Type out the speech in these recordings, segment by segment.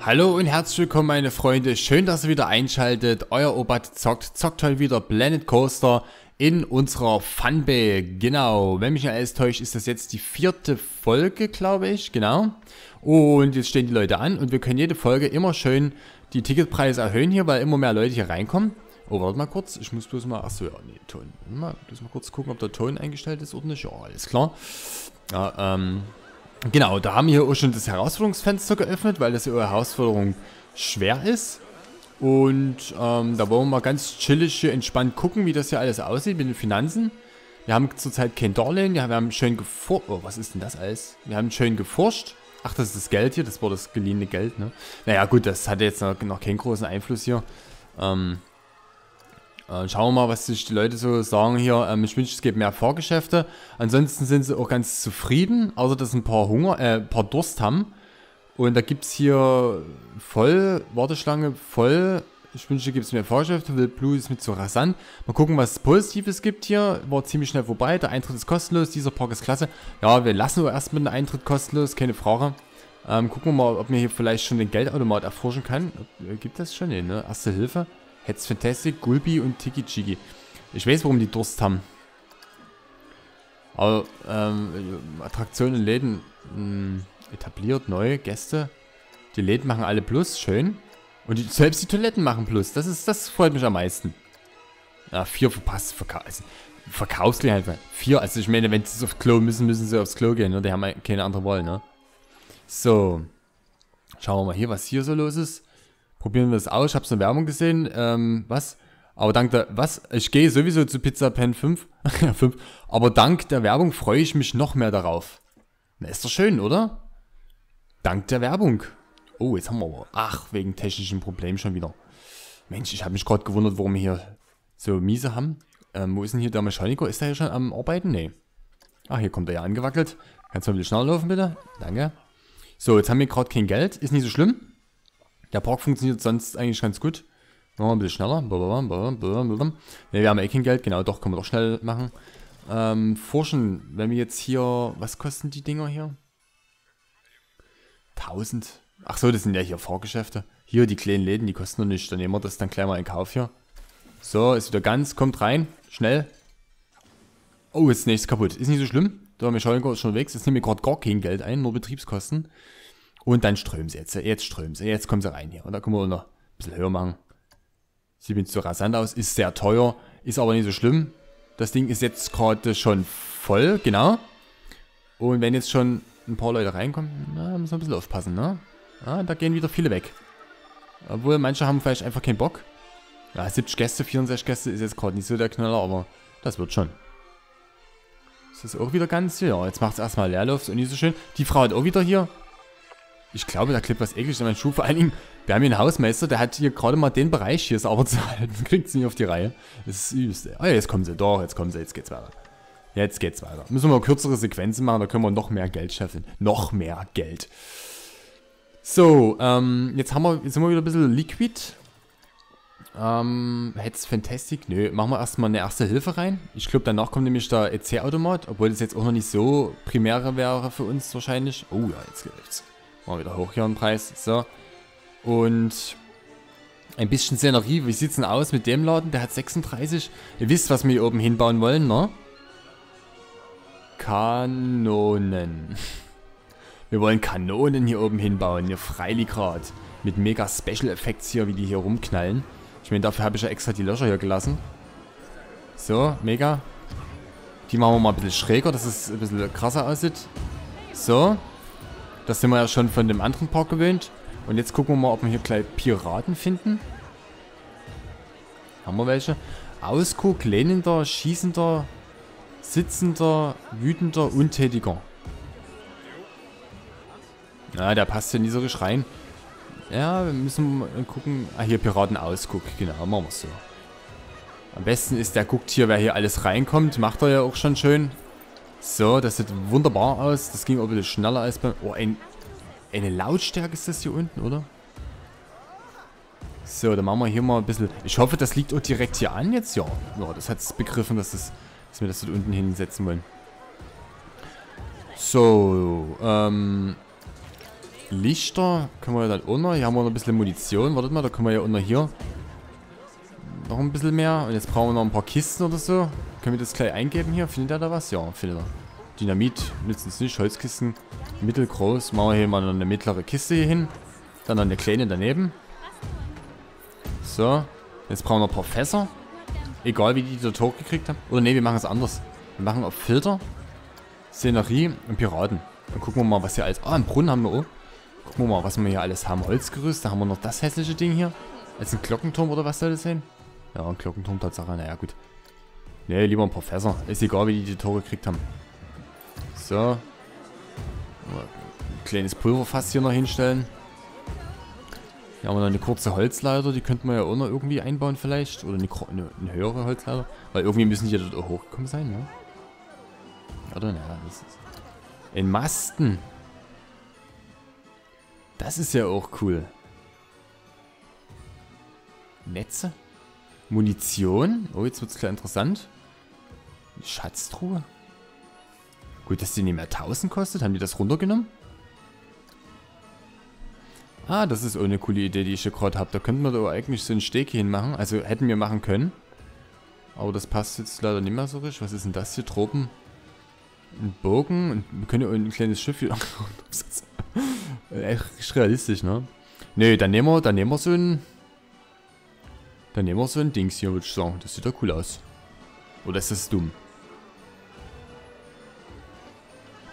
Hallo und herzlich willkommen meine Freunde, schön dass ihr wieder einschaltet, euer Obat zockt, zockt heute wieder Planet Coaster in unserer Funbay, genau, wenn mich nicht alles täuscht, ist das jetzt die vierte Folge, glaube ich, genau, und jetzt stehen die Leute an und wir können jede Folge immer schön die Ticketpreise erhöhen hier, weil immer mehr Leute hier reinkommen. Oh, warte mal kurz, ich muss bloß mal, achso, ja, nee, Ton, mal, bloß mal kurz gucken, ob der Ton eingestellt ist oder nicht, ja, alles klar, ja, ähm, Genau, da haben wir hier auch schon das Herausforderungsfenster geöffnet, weil das ja eine Herausforderung schwer ist. Und ähm, da wollen wir mal ganz chillig hier entspannt gucken, wie das hier alles aussieht mit den Finanzen. Wir haben zurzeit kein Darlehen, wir haben schön geforscht. Oh, was ist denn das alles? Wir haben schön geforscht. Ach, das ist das Geld hier, das war das geliehene Geld, ne? Naja, gut, das hat jetzt noch, noch keinen großen Einfluss hier. Ähm, äh, schauen wir mal, was sich die Leute so sagen hier. Ähm, ich wünsche, es gibt mehr Fahrgeschäfte. Ansonsten sind sie auch ganz zufrieden, außer dass ein paar Hunger, äh, ein paar Durst haben. Und da gibt es hier voll, Warteschlange voll. Ich wünsche, gibt es mehr Fahrgeschäfte. Will Blue ist mit so rasant. Mal gucken, was es Positives gibt hier. War ziemlich schnell vorbei. Der Eintritt ist kostenlos. Dieser Park ist klasse. Ja, wir lassen nur erstmal den Eintritt kostenlos. Keine Frage. Ähm, gucken wir mal, ob man hier vielleicht schon den Geldautomat erforschen kann. Äh, gibt das schon? Nee, ne? Erste Hilfe. Hetz Fantastic, Gulbi und Tiki Chiki. Ich weiß, warum die Durst haben. Aber ähm, Attraktionen, Läden mh, hm, etabliert, neue Gäste. Die Läden machen alle Plus, schön. Und die, selbst die Toiletten machen Plus. Das ist, das freut mich am meisten. Ja, vier verpasst, verkau also, verkaufslich einfach. Vier, also ich meine, wenn sie aufs Klo müssen, müssen sie aufs Klo gehen, ne? Die haben keine andere Wahl, ne? So. Schauen wir mal hier, was hier so los ist. Probieren wir es aus. Ich habe so eine Werbung gesehen. Ähm, was? Aber dank der, was? Ich gehe sowieso zu Pizza Pen 5. 5. Aber dank der Werbung freue ich mich noch mehr darauf. Na, ist doch schön, oder? Dank der Werbung. Oh, jetzt haben wir aber. Ach, wegen technischen Problemen schon wieder. Mensch, ich habe mich gerade gewundert, warum wir hier so miese haben. Ähm, wo ist denn hier der Mechaniker? Ist der hier schon am Arbeiten? Nee. Ach, hier kommt er ja angewackelt. Kannst du mal ein bisschen schneller laufen, bitte? Danke. So, jetzt haben wir gerade kein Geld. Ist nicht so schlimm. Der Park funktioniert sonst eigentlich ganz gut. Machen wir ein bisschen schneller. Ne, wir haben eh kein Geld. Genau, doch, können wir doch schnell machen. Ähm, forschen, wenn wir jetzt hier... Was kosten die Dinger hier? 1000. Ach so, das sind ja hier Fahrgeschäfte. Hier, die kleinen Läden, die kosten noch nicht. Dann nehmen wir das dann gleich mal in Kauf hier. So, ist wieder ganz. Kommt rein. Schnell. Oh, jetzt ist nächstes kaputt. Ist nicht so schlimm. Der Mechaniker ist schon weg. Jetzt nehmen wir gerade gar kein Geld ein, nur Betriebskosten. Und dann strömen sie jetzt. Jetzt strömen sie. Jetzt kommen sie rein hier. Und da können wir noch ein bisschen höher machen. Sieht mir zu rasant aus. Ist sehr teuer. Ist aber nicht so schlimm. Das Ding ist jetzt gerade schon voll. Genau. Und wenn jetzt schon ein paar Leute reinkommen, na, müssen wir ein bisschen aufpassen, ne? Ja, da gehen wieder viele weg. Obwohl, manche haben vielleicht einfach keinen Bock. Ja, 70 Gäste, 64 Gäste ist jetzt gerade nicht so der Knaller, aber das wird schon. Ist das auch wieder ganz? Ja, jetzt macht es erstmal Leerlauf, und nicht so schön. Die Frau hat auch wieder hier ich glaube, da klebt was eklig in meinen Schuh. Vor allen Dingen, wir haben hier einen Hausmeister, der hat hier gerade mal den Bereich hier sauber zu halten. Kriegt sie nicht auf die Reihe. Das ist süß. Oh ja, jetzt kommen sie. Doch, jetzt kommen sie. Jetzt geht's weiter. Jetzt geht's weiter. Müssen wir mal kürzere Sequenzen machen, da können wir noch mehr Geld scheffeln. Noch mehr Geld. So, ähm, jetzt haben wir, jetzt sind wir wieder ein bisschen liquid. Ähm, Heads Fantastic. Nö, machen wir erstmal eine erste Hilfe rein. Ich glaube, danach kommt nämlich der EC-Automat, obwohl das jetzt auch noch nicht so primäre wäre für uns wahrscheinlich. Oh ja, jetzt läuft's. Mal wieder hoch hier im Preis. So. Und ein bisschen Szenerie. Wie sieht es denn aus mit dem Laden? Der hat 36. Ihr wisst, was wir hier oben hinbauen wollen, ne? Kanonen. Wir wollen Kanonen hier oben hinbauen. Hier freilich gerade. Mit mega Special Effects hier, wie die hier rumknallen. Ich meine, dafür habe ich ja extra die Löcher hier gelassen. So, mega. Die machen wir mal ein bisschen schräger, dass es ein bisschen krasser aussieht. So. Das sind wir ja schon von dem anderen Park gewöhnt. Und jetzt gucken wir mal, ob wir hier gleich Piraten finden. Haben wir welche? Ausguck, lehnender, schießender, sitzender, wütender, untätiger. Ja, der passt ja nie so rein. Ja, wir müssen gucken. Ah, hier Piratenausguck. Genau, machen wir so. Am besten ist, der guckt hier, wer hier alles reinkommt. Macht er ja auch schon schön. So, das sieht wunderbar aus. Das ging auch ein bisschen schneller als beim... Oh, ein, eine Lautstärke ist das hier unten, oder? So, dann machen wir hier mal ein bisschen... Ich hoffe, das liegt auch direkt hier an jetzt. Ja, ja das hat es begriffen, dass, das, dass wir das dort unten hinsetzen wollen. So, ähm... Lichter können wir ja dann unten. Hier haben wir noch ein bisschen Munition. Wartet mal, da können wir ja unten hier noch ein bisschen mehr. Und jetzt brauchen wir noch ein paar Kisten oder so. Können wir das gleich eingeben hier? Findet er da was? Ja, findet er. Dynamit nützen es nicht. Holzkisten mittelgroß. Machen wir hier mal eine mittlere Kiste hier hin. Dann noch eine kleine daneben. So. Jetzt brauchen wir noch ein paar Fässer. Egal wie die Tor gekriegt haben. Oder ne, wir machen es anders. Wir machen auf Filter, Szenerie und Piraten. Dann gucken wir mal, was hier alles... Ah, einen Brunnen haben wir auch. Gucken wir mal, was wir hier alles haben. Holzgerüst, da haben wir noch das hässliche Ding hier. Als ein Glockenturm oder was soll das sein? Ja, ein Glockenturm, Tatsache. Naja, gut. Ne, lieber ein Professor. Ist egal, wie die die Tore gekriegt haben. So. Ein kleines Pulverfass hier noch hinstellen. Hier haben wir noch eine kurze Holzleiter, die könnten wir ja auch noch irgendwie einbauen vielleicht. Oder eine, eine, eine höhere Holzleiter. Weil irgendwie müssen die ja dort auch hochgekommen sein, ne? Oder? Naja, das ist... Ein Masten. Das ist ja auch cool. Netze? Munition? Oh, jetzt wird es klar interessant. Schatztruhe? Gut, dass die nicht mehr 1000 kostet. Haben die das runtergenommen? Ah, das ist auch eine coole Idee, die ich hier gerade habe. Da könnten wir da eigentlich so einen Steg hinmachen. Also hätten wir machen können. Aber das passt jetzt leider nicht mehr so richtig. Was ist denn das hier? Tropen? Ein Bogen? Und wir können ja auch ein kleines Schiff hier... Echt realistisch, ne? Ne, dann nehmen wir, dann nehmen wir so ein... Dann nehmen wir so ein Dings hier, würde ich sagen. Das sieht doch cool aus. Oder ist das dumm?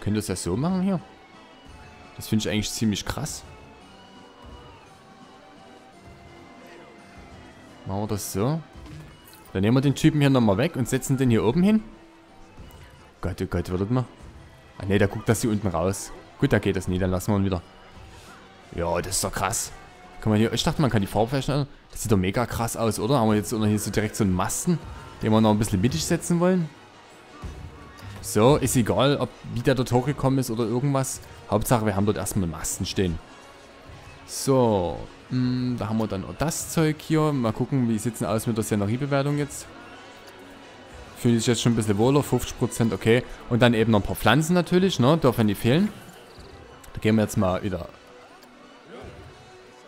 Können das ja so machen hier? Das finde ich eigentlich ziemlich krass. Machen wir das so. Dann nehmen wir den Typen hier nochmal weg und setzen den hier oben hin. Gott, oh Gott, wartet mal. Ah ne, der guckt das hier unten raus. Gut, da geht das nie, dann lassen wir ihn wieder. Ja, das ist doch krass. Kann man hier, ich dachte, man kann die Farbe verändern. Das sieht doch mega krass aus, oder? Haben wir jetzt hier so direkt so einen Masten, den wir noch ein bisschen mittig setzen wollen. So, ist egal, ob wie der dort hochgekommen ist oder irgendwas. Hauptsache, wir haben dort erstmal einen Masten stehen. So, mh, hm, da haben wir dann auch das Zeug hier. Mal gucken, wie sieht es aus mit der Szeneriebewertung jetzt. Fühle ich jetzt schon ein bisschen wohler, 50%, okay. Und dann eben noch ein paar Pflanzen natürlich, ne, dürfen die fehlen. Da gehen wir jetzt mal wieder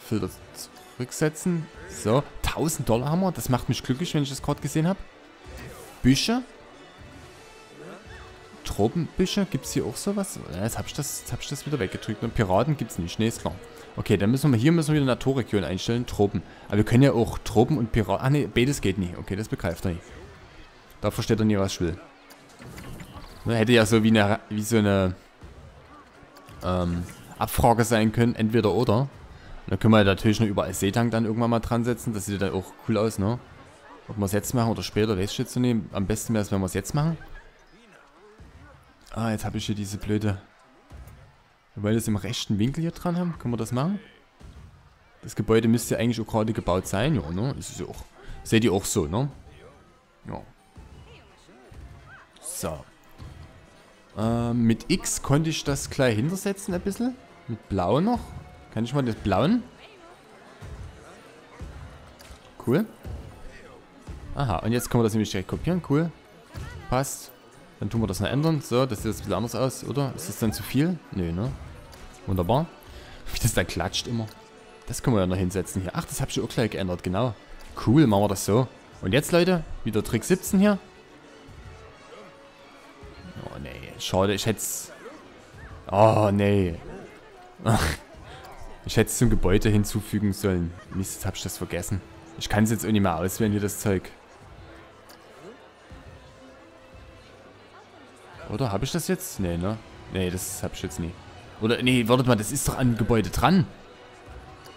Filter zurücksetzen. So, 1000 Dollar haben wir, das macht mich glücklich, wenn ich das gerade gesehen habe. Büsche. Tropenbüsche, gibt es hier auch sowas? Jetzt habe ich, das, hab ich das wieder weggedrückt. Und Piraten gibt es nicht, ne, ist klar. Okay, dann müssen wir hier müssen wir wieder Naturregion einstellen, Tropen. Aber wir können ja auch Tropen und Piraten... Ah ne, beides geht nicht. Okay, das begreift er nicht. Da versteht er nie, was ich will. Ne, hätte ja so wie, eine, wie so eine ähm, Abfrage sein können, entweder oder. Da können wir natürlich noch überall Seetank dann irgendwann mal dran setzen. Das sieht dann auch cool aus, ne? Ob wir es jetzt machen oder später, ich jetzt nicht. Am besten wäre es, wenn wir es jetzt machen. Ah, jetzt habe ich hier diese blöde wir das im rechten Winkel hier dran haben, können wir das machen. Das Gebäude müsste ja eigentlich auch gerade gebaut sein, ja, ne? Ist ja auch. Seht ihr auch so, ne? Ja. So. Ähm, mit X konnte ich das gleich hintersetzen ein bisschen. Mit Blau noch. Kann ich mal das Blauen? Cool. Aha, und jetzt können wir das nämlich direkt kopieren. Cool. Passt. Dann tun wir das noch ändern. So, das sieht jetzt ein bisschen anders aus, oder? Ist das dann zu viel? Nö, ne? Wunderbar. Wie das da klatscht immer. Das können wir ja noch hinsetzen hier. Ach, das habe ich auch gleich geändert, genau. Cool, machen wir das so. Und jetzt, Leute, wieder Trick 17 hier. Oh, nee. Schade, ich hätte. Oh, nee. Ich hätte es zum Gebäude hinzufügen sollen. Mist, habe ich das vergessen. Ich kann es jetzt auch nicht mehr auswählen, hier das Zeug. Oder, habe ich das jetzt? Nee, ne? Nee, das habe ich jetzt nie. Oder, nee, wartet mal, das ist doch an Gebäude dran.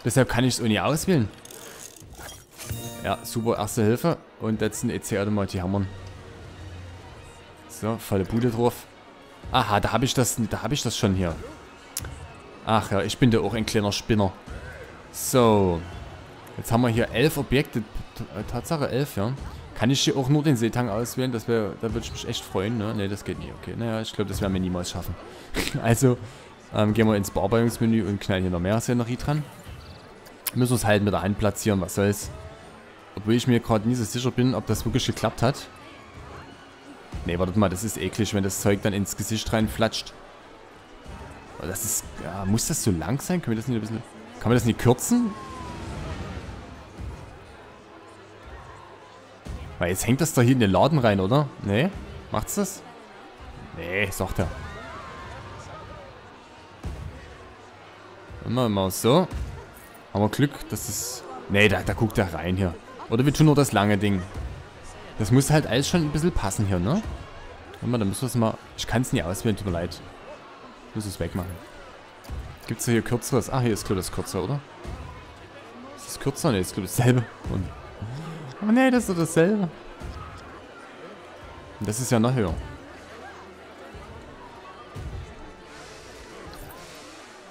Deshalb kann ich es nicht auswählen. Ja, super, erste Hilfe. Und jetzt ein EC-Automat, die hammern. So, volle Bude drauf. Aha, da habe ich das, da habe ich das schon hier. Ach ja, ich bin da auch ein kleiner Spinner. So. Jetzt haben wir hier elf Objekte. Tatsache elf, ja. Kann ich hier auch nur den Seetang auswählen? Das wäre, da würde ich mich echt freuen, ne? Ne, das geht nicht. Okay, naja, ich glaube, das werden wir niemals schaffen. also, ähm, gehen wir ins Bearbeitungsmenü und knallen hier noch mehr Szenerie dran. Müssen es halt mit der Hand platzieren, was soll's. Obwohl ich mir gerade nie so sicher bin, ob das wirklich geklappt hat. Ne, wartet mal, das ist eklig, wenn das Zeug dann ins Gesicht reinflatscht. Das ist... Ja, muss das so lang sein? Können wir das nicht ein bisschen... Kann man das nicht kürzen? Weil jetzt hängt das doch hier in den Laden rein, oder? Nee? Macht's das? Nee, sagt er. Immer mal so. Haben wir Glück, dass das... Nee, da, da guckt er rein hier. Oder wir tun nur das lange Ding. Das muss halt alles schon ein bisschen passen hier, ne? Warte mal, dann müssen wir es mal... Ich kann es nie auswählen, tut mir leid. Muss es wegmachen. Gibt es hier kürzeres? Ah, hier ist glaube das kürzer, oder? Ist das kürzer? Ne, ist glaube dasselbe. Und oh ne, das ist doch dasselbe. Und das ist ja noch höher.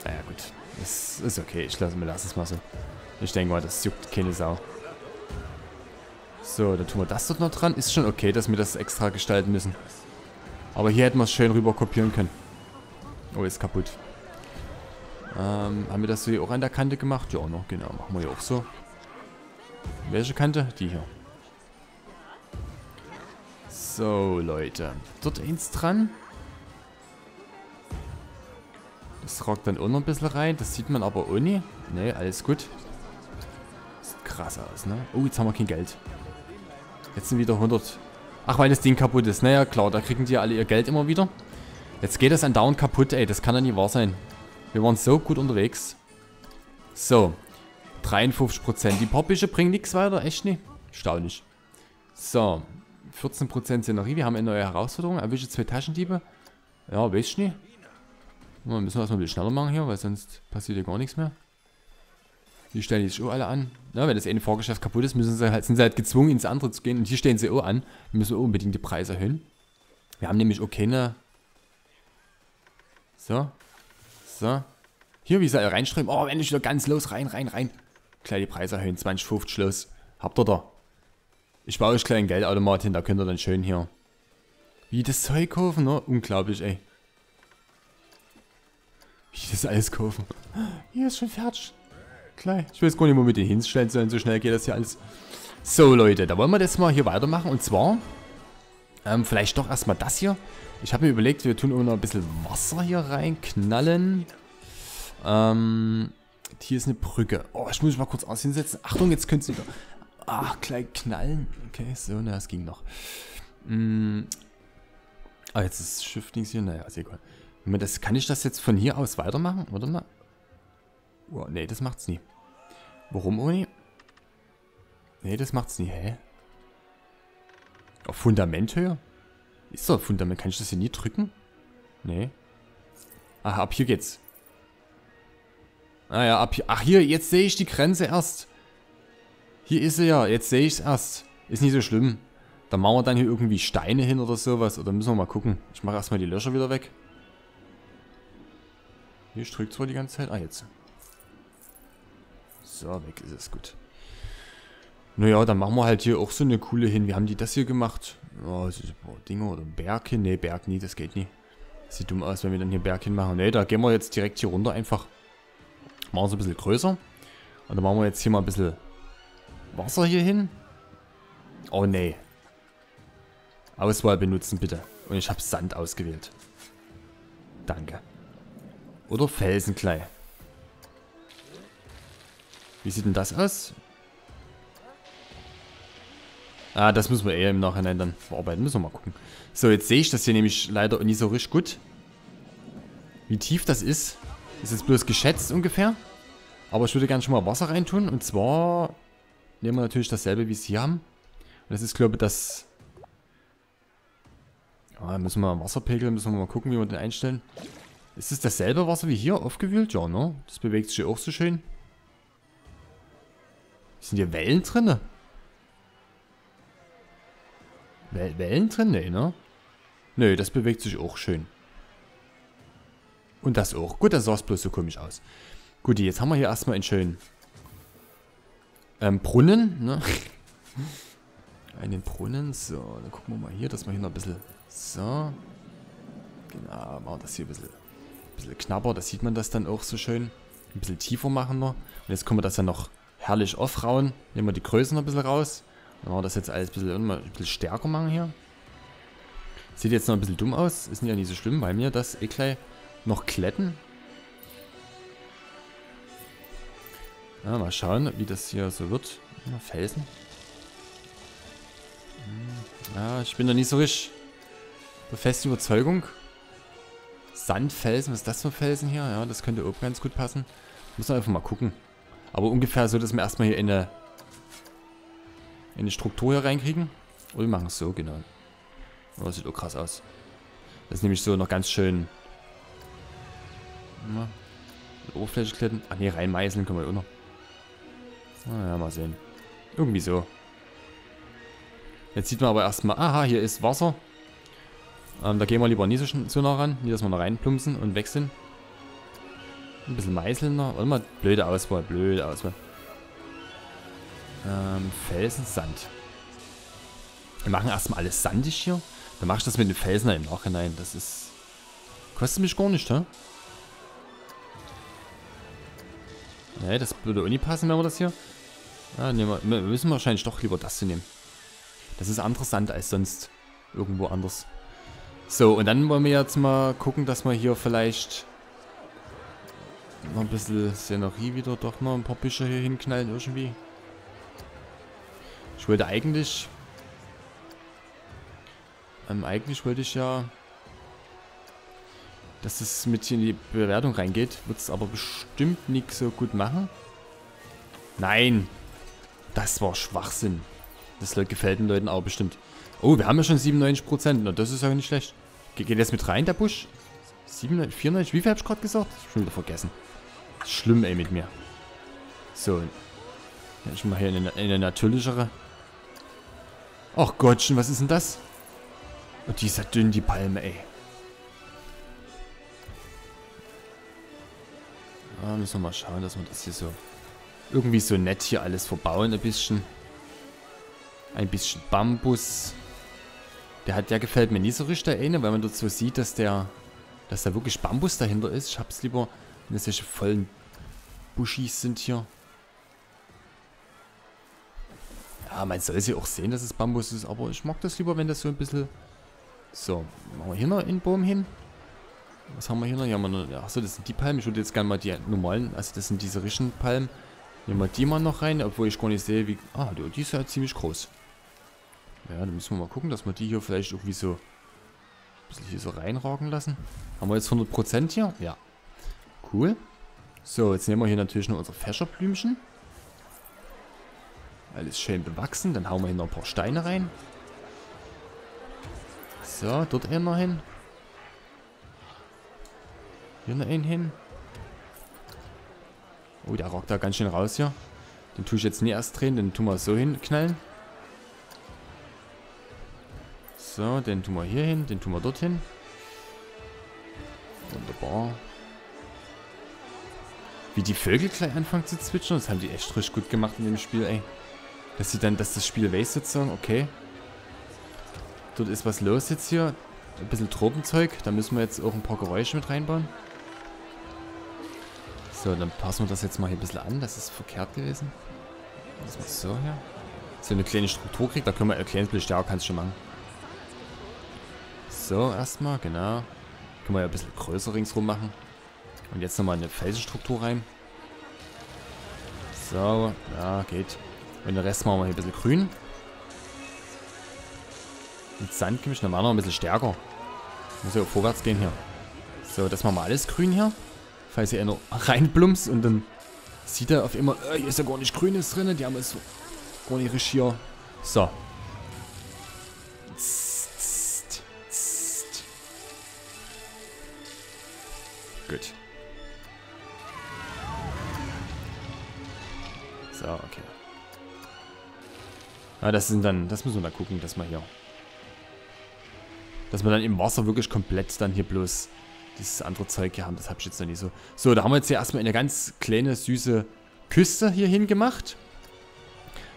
Naja, gut. Das ist okay. Ich lasse, mir lassen es mal so. Ich denke mal, das juckt keine Sau. So, dann tun wir das dort noch dran. Ist schon okay, dass wir das extra gestalten müssen. Aber hier hätten wir es schön rüber kopieren können. Oh, ist kaputt. Ähm, haben wir das hier auch an der Kante gemacht? Ja, noch, genau. Machen wir hier auch so. Welche Kante? Die hier. So, Leute. Dort eins dran. Das rockt dann auch noch ein bisschen rein. Das sieht man aber ohne. Ne, alles gut. Sieht krass aus, ne? Oh, jetzt haben wir kein Geld. Jetzt sind wieder 100. Ach, weil das Ding kaputt ist. Naja, klar, da kriegen die alle ihr Geld immer wieder. Jetzt geht das andauernd kaputt, ey. Das kann doch nicht wahr sein. Wir waren so gut unterwegs. So. 53%. Die Poppische bringen nichts weiter. Echt nicht? Staunlich. So. 14% Szenerie. Wir haben eine neue Herausforderung. Erwische zwei Taschendiebe. Ja, weiß ich nicht. Wir müssen wir das mal ein bisschen schneller machen hier, weil sonst passiert hier gar nichts mehr. Die stellen die sich auch alle an. Ja, wenn das eine Fahrgeschäft kaputt ist, müssen sie halt, sind sie halt gezwungen, ins andere zu gehen. Und hier stehen sie auch an. Wir müssen auch unbedingt die Preise erhöhen. Wir haben nämlich auch keine... So. So. Hier, wie sie alle reinströmen. Oh, wenn ich wieder ganz los. Rein, rein, rein. Die Preise erhöhen. 20, 50 Schluss. Habt ihr da. Ich baue euch gleich einen Geldautomat hin. Da könnt ihr dann schön hier... Wie das Zeug kaufen, ne? Unglaublich, ey. Wie das alles kaufen. Hier ist schon fertig. Klar. Ich weiß gar nicht, wo wir den hinstellen sollen. So schnell geht das ja alles. So, Leute. Da wollen wir das mal hier weitermachen. Und zwar... Ähm, vielleicht doch erstmal das hier. Ich habe mir überlegt, wir tun immer noch ein bisschen Wasser hier reinknallen. Ähm, hier ist eine Brücke. Oh, ich muss mich mal kurz aus hinsetzen. Achtung, jetzt könnt ihr wieder... Ach, gleich knallen. Okay, so, na, es ging noch. Mm. Ah, jetzt ist Shiftings hier. Naja, ist egal. Das, kann ich das jetzt von hier aus weitermachen? Oder mal? Oh, nee, das macht's nie. Warum, Uni? Nee, das macht's nie. Hä? Auf Fundamenthöhe? Ist doch Fundament. Kann ich das hier nie drücken? Nee. Ach, ab hier geht's. Ah ja, ab hier. Ach, hier, jetzt sehe ich die Grenze erst. Hier ist sie ja. Jetzt sehe ich es erst. Ist nicht so schlimm. Dann machen wir dann hier irgendwie Steine hin oder sowas. Oder müssen wir mal gucken. Ich mache erstmal die Löcher wieder weg. Hier strickt zwar die ganze Zeit. Ah, jetzt. So, weg ist es. Gut. Naja, dann machen wir halt hier auch so eine coole hin. Wie haben die das hier gemacht? Oh, das ist, boah, Dinger oder Berg hin? Ne, Berg nie, das geht nie. Sieht dumm aus, wenn wir dann hier Berg hin machen. Ne, da gehen wir jetzt direkt hier runter einfach. Machen wir es ein bisschen größer. Und dann machen wir jetzt hier mal ein bisschen Wasser hier hin. Oh ne. Auswahl benutzen bitte. Und ich habe Sand ausgewählt. Danke. Oder Felsenklei. Wie sieht denn das aus? Ah, das müssen wir eher im Nachhinein dann verarbeiten. Müssen wir mal gucken. So, jetzt sehe ich das hier nämlich leider nicht so richtig gut. Wie tief das ist, ist jetzt bloß geschätzt ungefähr. Aber ich würde gerne schon mal Wasser reintun. Und zwar nehmen wir natürlich dasselbe, wie es hier haben. Und das ist, glaube ich, das... Ah, müssen wir Wasserpegel, müssen wir mal gucken, wie wir den einstellen. Ist es dasselbe Wasser wie hier aufgewühlt? Ja, ne? Das bewegt sich auch so schön. Sind hier Wellen drin? Wellen drin? Nee, ne? Nö, das bewegt sich auch schön. Und das auch. Gut, das sah es bloß so komisch aus. Gut, jetzt haben wir hier erstmal einen schönen ähm, Brunnen, ne? Einen Brunnen. So, dann gucken wir mal hier, dass wir hier noch ein bisschen... So. Genau, machen wir das hier ein bisschen, ein bisschen knapper. Da sieht man das dann auch so schön. Ein bisschen tiefer machen wir. Und jetzt können wir das ja noch herrlich aufrauen. Nehmen wir die Größe noch ein bisschen raus. Ja, das jetzt alles ein bisschen, ein bisschen stärker machen hier. Sieht jetzt noch ein bisschen dumm aus. Ist ja nicht so schlimm, weil mir das eh gleich noch kletten. Ja, mal schauen, wie das hier so wird. Ja, Felsen. Hm, ja, ich bin da nicht so richtig der festen Überzeugung. Sandfelsen, was ist das für Felsen hier? Ja, das könnte oben ganz gut passen. Muss man einfach mal gucken. Aber ungefähr so, dass wir erstmal hier in der eine Struktur hier reinkriegen. Oder wir machen es so, genau. Oh, das sieht auch krass aus. Das ist nämlich so noch ganz schön... Ja, Oberfläche kletten. Ach ne, reinmeißeln können wir auch noch. Naja, mal sehen. Irgendwie so. Jetzt sieht man aber erstmal, aha, hier ist Wasser. Ähm, da gehen wir lieber nicht so, so nah ran. Nicht, dass wir da reinplumpsen und wechseln. Ein bisschen meißeln noch. Warte mal, blöde Auswahl, blöde Auswahl. Ähm, Felsen, Sand. Wir machen erstmal alles sandig hier. Dann mache ich das mit den Felsen im Nachhinein. Das ist... Kostet mich gar nicht, hä? Ne, das würde auch nicht passen, wenn wir das hier... Ja, nehmen wir, wir müssen wahrscheinlich doch lieber das zu nehmen. Das ist anderes Sand als sonst irgendwo anders. So, und dann wollen wir jetzt mal gucken, dass wir hier vielleicht noch ein bisschen Szenerie wieder doch noch ein paar Büsche hier hinknallen irgendwie. Ich wollte eigentlich... Ähm, eigentlich wollte ich ja... Dass es mit in die Bewertung reingeht. Wird es aber bestimmt nicht so gut machen. Nein! Das war Schwachsinn. Das gefällt den Leuten auch bestimmt. Oh, wir haben ja schon 97%. Na, das ist ja nicht schlecht. Geht das mit rein, der Busch? 97, 94, wie viel hab ich gerade gesagt? Schon wieder vergessen. Schlimm, ey, mit mir. So. Ich mache hier eine, eine natürlichere. Ach Gottchen, was ist denn das? Und oh, die ist ja dünn, die Palme, ey. Ah, müssen wir mal schauen, dass wir das hier so irgendwie so nett hier alles verbauen, ein bisschen. Ein bisschen Bambus. Der hat, der gefällt mir nie so richtig, der eine, weil man dort so sieht, dass der, dass da wirklich Bambus dahinter ist. Ich hab's lieber, wenn das solche vollen Buschis sind hier. Ja, man soll sie auch sehen, dass es Bambus ist, aber ich mag das lieber, wenn das so ein bisschen... So, machen wir hier noch einen Baum hin. Was haben wir hier noch? Hier haben wir noch... Achso, das sind die Palmen. Ich würde jetzt gerne mal die normalen, also das sind diese richtigen Palmen. Nehmen wir die mal noch rein, obwohl ich gar nicht sehe, wie... Ah, die ist ja ziemlich groß. Ja, dann müssen wir mal gucken, dass wir die hier vielleicht irgendwie so... Ein bisschen hier so reinragen lassen. Haben wir jetzt 100% hier? Ja. Cool. So, jetzt nehmen wir hier natürlich noch unsere Fächerblümchen. Alles schön bewachsen. Dann hauen wir hier noch ein paar Steine rein. So, dort einer hin. Hier noch einen hin. Oh, der rockt da ganz schön raus hier. Den tue ich jetzt nie erst drehen, den tun wir so hinknallen. So, den tun wir hier hin, den tun wir dorthin. Wunderbar. Wie die Vögel gleich anfangen zu zwitschern, das haben die echt richtig gut gemacht in dem Spiel, ey. Dass sie dann, dass das Spiel weiß sozusagen, okay. Dort ist was los jetzt hier. Ein bisschen Tropenzeug, da müssen wir jetzt auch ein paar Geräusche mit reinbauen. So, dann passen wir das jetzt mal hier ein bisschen an. Das ist verkehrt gewesen. Das mal so hier. So eine kleine Struktur kriegt, da können wir ein kleines bisschen stärker, kannst schon machen. So, erstmal, genau. Können wir ja ein bisschen größer ringsrum machen. Und jetzt nochmal eine Felsenstruktur rein. So, ja, geht. Und den Rest machen wir hier ein bisschen grün. Mit Sand machen wir noch ein bisschen stärker. Muss ja auch vorwärts gehen hier. So, das machen wir alles grün hier. Falls ihr einer reinplumps und dann sieht er auf immer, äh, hier ist ja gar nicht grünes drin, die haben es gar nicht richtig hier. So. Gut. Ja, das sind dann, das müssen wir mal gucken, dass wir hier, dass wir dann im Wasser wirklich komplett dann hier bloß dieses andere Zeug hier haben. Das habe ich jetzt noch nicht so. So, da haben wir jetzt hier erstmal eine ganz kleine, süße Küste hier hingemacht.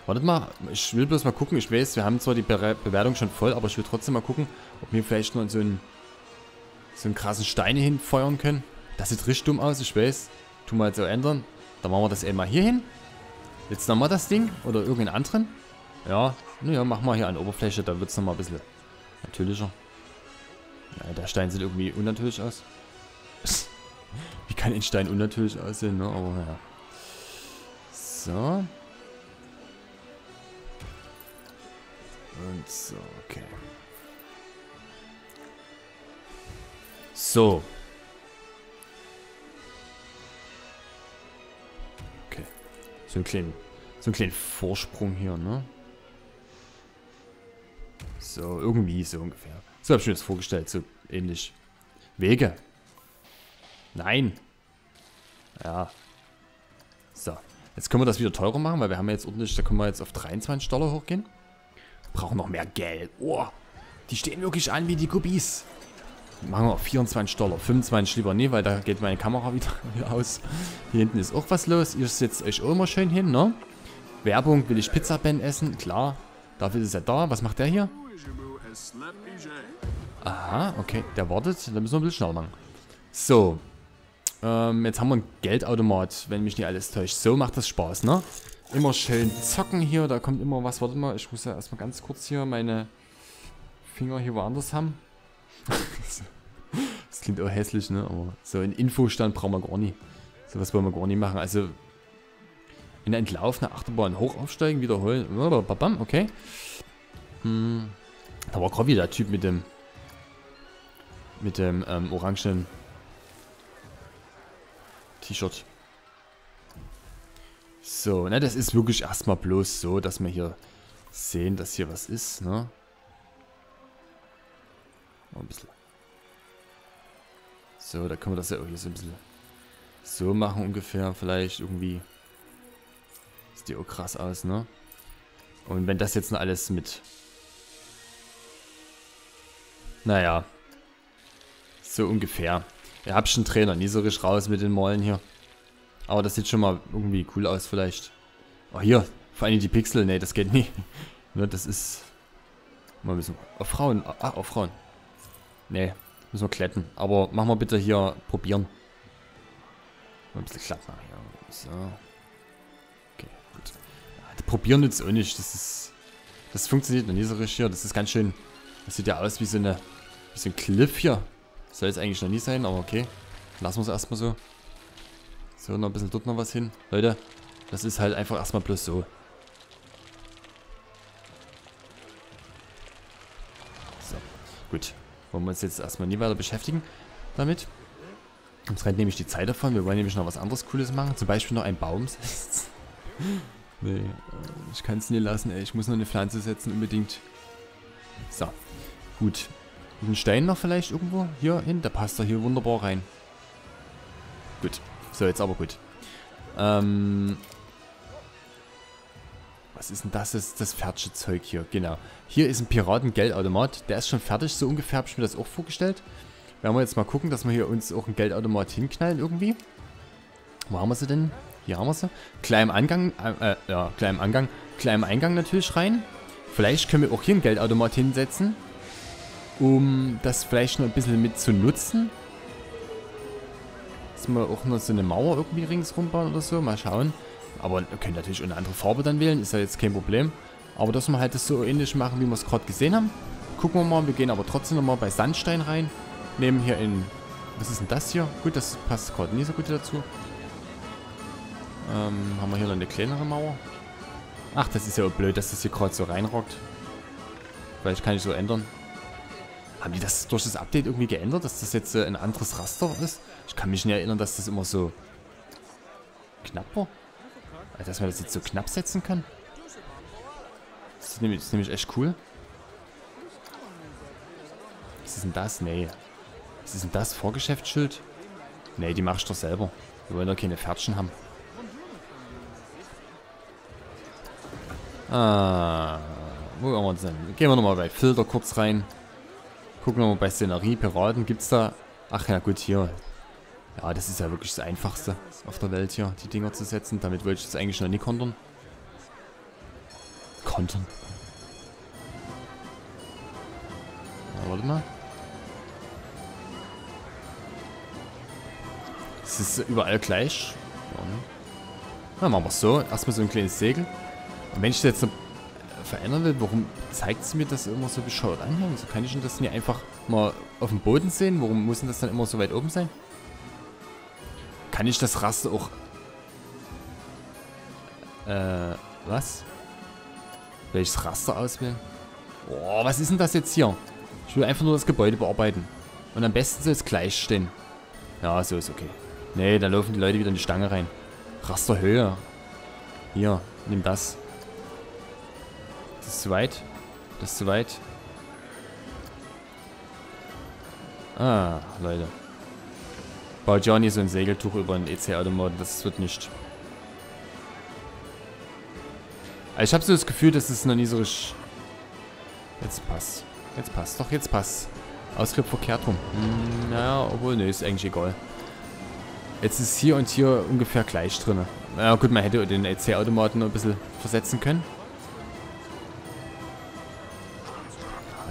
Wartet mal, ich will bloß mal gucken. Ich weiß, wir haben zwar die Be Bewertung schon voll, aber ich will trotzdem mal gucken, ob wir vielleicht noch so einen, so einen krassen Steine hinfeuern können. Das sieht richtig dumm aus, ich weiß. Tun wir jetzt so ändern. Dann machen wir das eben mal hier hin. Jetzt nochmal das Ding. Oder irgendeinen anderen. Ja, naja, machen wir hier an Oberfläche. Da wird es nochmal ein bisschen natürlicher. Ja, der Stein sieht irgendwie unnatürlich aus. Wie kann ein Stein unnatürlich aussehen, ne? Aber naja. So. Und so, okay. So. Okay. So einen kleinen, so einen kleinen Vorsprung hier, ne? So, irgendwie so ungefähr. So habe ich mir das vorgestellt, so ähnlich. Wege. Nein. Ja. So. Jetzt können wir das wieder teurer machen, weil wir haben jetzt ordentlich, da können wir jetzt auf 23 Dollar hochgehen. Brauchen noch mehr Geld. Oh, die stehen wirklich an wie die Kubis. Machen wir auf 24 Dollar. 25 lieber nie, weil da geht meine Kamera wieder, aus. Hier hinten ist auch was los. Ihr setzt euch auch immer schön hin, ne? Werbung, will ich Pizza Ben essen? Klar. Dafür ist er da. Was macht der hier? Aha, okay. Der wartet. Da müssen wir ein bisschen schneller machen. So. Ähm, jetzt haben wir einen Geldautomat, wenn mich nicht alles täuscht. So macht das Spaß, ne? Immer schön zocken hier. Da kommt immer was. Warte mal, ich muss ja erstmal ganz kurz hier meine Finger hier woanders haben. das klingt auch hässlich, ne? Aber so ein Infostand brauchen wir gar nicht. So was wollen wir gar nicht machen. Also in der entlaufene Achterbahn hoch aufsteigen, wiederholen. Okay. Hm. Da war gerade der Typ mit dem mit dem ähm, orangenen T-Shirt. So, ne, das ist wirklich erstmal bloß so, dass wir hier sehen, dass hier was ist, ne? Noch ein bisschen. So, da können wir das ja hier so ein bisschen so machen ungefähr, vielleicht irgendwie. Sieht auch krass aus, ne? Und wenn das jetzt noch alles mit... Naja. So ungefähr. Ihr habt schon Trainer, nie so richtig raus mit den Mollen hier. Aber das sieht schon mal irgendwie cool aus vielleicht. Oh, hier. Vor allem die Pixel. Nee, das geht nicht. Ne, das ist... Mal müssen... Auf Frauen. Ah, auf Frauen. Nee, müssen wir kletten. Aber machen wir bitte hier probieren. Mal ein bisschen machen. Ja. So. Probieren jetzt auch nicht. Das ist... Das funktioniert noch nie so richtig hier. Das ist ganz schön... Das sieht ja aus wie so eine... Wie so ein Cliff hier. Soll jetzt eigentlich noch nie sein, aber okay. Lassen wir es erstmal so. So, noch ein bisschen dort noch was hin. Leute, das ist halt einfach erstmal bloß so. So, gut. Wollen wir uns jetzt erstmal nie weiter beschäftigen damit. Uns rennt nämlich die Zeit davon. Wir wollen nämlich noch was anderes Cooles machen. Zum Beispiel noch einen Baum. nee, äh, ich kann es nie lassen, ey. Ich muss noch eine Pflanze setzen, unbedingt. So, gut. Und einen Stein noch vielleicht irgendwo hier hin. Der passt da hier wunderbar rein. Gut. So, jetzt aber gut. Ähm, was ist denn das? Das ist das fertige Zeug hier, genau. Hier ist ein Piraten-Geldautomat. Der ist schon fertig, so ungefähr habe ich mir das auch vorgestellt. Werden wir jetzt mal gucken, dass wir hier uns auch einen Geldautomat hinknallen irgendwie. Wo haben wir sie denn? Hier haben wir sie. Klein im Angang, äh, äh, ja, klein im Angang, klein im Eingang natürlich rein. Vielleicht können wir auch hier einen Geldautomat hinsetzen, um das vielleicht noch ein bisschen mit zu nutzen dass wir auch noch so eine Mauer irgendwie ringsrum bauen oder so. Mal schauen. Aber wir können natürlich auch eine andere Farbe dann wählen. Ist ja jetzt kein Problem. Aber dass wir halt das so ähnlich machen, wie wir es gerade gesehen haben. Gucken wir mal. Wir gehen aber trotzdem nochmal bei Sandstein rein. Nehmen hier in... Was ist denn das hier? Gut, das passt gerade nicht so gut dazu. Ähm, haben wir hier noch eine kleinere Mauer. Ach, das ist ja auch blöd, dass das hier gerade so reinrockt. Vielleicht kann ich so ändern. Haben die das durch das Update irgendwie geändert, dass das jetzt ein anderes Raster ist? Ich kann mich nicht erinnern, dass das immer so knapp war. Also, dass man das jetzt so knapp setzen kann. Das ist nämlich, das ist nämlich echt cool. Was ist denn das? Nee. Was ist denn das? Vorgeschäftsschild? Nee, die mach ich doch selber. Wir wollen doch keine Pferdchen haben. Ah, wo haben wir uns denn? Gehen wir nochmal bei Filter kurz rein. Gucken wir mal bei Szenerie, Piraten, gibt's da... Ach ja, gut, hier. Ja, das ist ja wirklich das Einfachste auf der Welt hier, die Dinger zu setzen. Damit wollte ich jetzt eigentlich noch nie kontern. Kontern. Ja, warte mal. Es ist überall gleich. Ja, ne? Dann machen wir so. Erstmal so ein kleines Segel. Und wenn ich das jetzt verändern will, warum zeigt sie mir das immer so bescheuert an? Wieso kann ich denn das nicht einfach mal auf dem Boden sehen? Warum muss denn das dann immer so weit oben sein? Kann ich das Raster auch Äh, was? Welches Raster auswählen? Boah, was ist denn das jetzt hier? Ich will einfach nur das Gebäude bearbeiten. Und am besten soll es gleich stehen. Ja, so ist okay. Nee, da laufen die Leute wieder in die Stange rein. Rasterhöhe. Hier, nimm das. Das ist zu weit. Das ist zu weit. Ah, Leute. Baut Johnny so ein Segeltuch über ein EC-Automaten. Das wird nicht. Also ich habe so das Gefühl, dass es noch nie so richtig... Jetzt passt. Jetzt passt. Doch, jetzt passt. Ausgriff verkehrt rum. Hm, naja, obwohl, ne, ist eigentlich egal. Jetzt ist hier und hier ungefähr gleich drin. Na gut, man hätte den EC-Automaten noch ein bisschen versetzen können.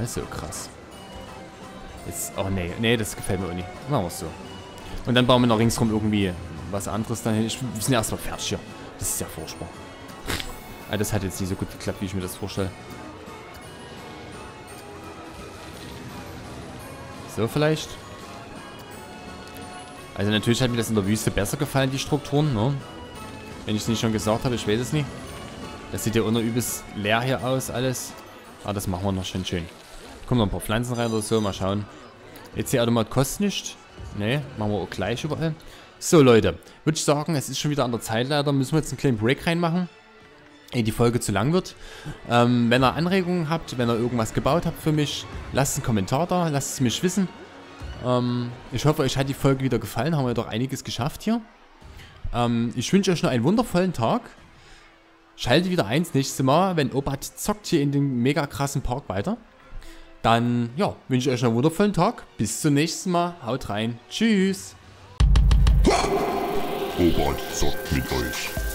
Also krass. Jetzt, oh nee, nee, das gefällt mir auch nicht. Machen wir es so. Und dann bauen wir noch ringsrum irgendwie was anderes dann hin. Ich, wir sind erstmal fertig hier. Das ist ja furchtbar. Aber das hat jetzt nicht so gut geklappt, wie ich mir das vorstelle. So vielleicht. Also natürlich hat mir das in der Wüste besser gefallen, die Strukturen, ne? Wenn ich es nicht schon gesagt habe, ich weiß es nicht. Das sieht ja übelst leer hier aus, alles. Aber das machen wir noch schön schön. Kommen noch ein paar Pflanzen rein oder so, mal schauen. Jetzt der Automat kostet nicht. Ne, machen wir auch gleich überall. So Leute, würde ich sagen, es ist schon wieder an der Zeit leider. Müssen wir jetzt einen kleinen Break reinmachen. Die Folge zu lang wird. Ähm, wenn ihr Anregungen habt, wenn ihr irgendwas gebaut habt für mich, lasst einen Kommentar da, lasst es mich wissen. Ähm, ich hoffe, euch hat die Folge wieder gefallen. Haben wir doch einiges geschafft hier. Ähm, ich wünsche euch noch einen wundervollen Tag. Schaltet wieder eins nächstes Mal, wenn Obat zockt hier in dem mega krassen Park weiter. Dann, ja, wünsche ich euch einen wundervollen Tag. Bis zum nächsten Mal. Haut rein. Tschüss. Obat zockt mit euch.